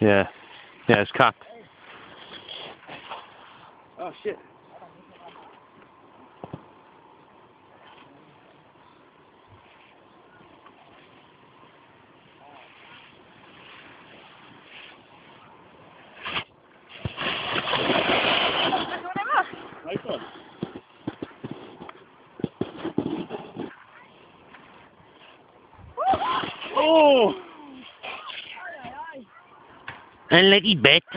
Yeah. Yeah, it's cocked. Oh shit. Nice one. Oh! Unlucky bet.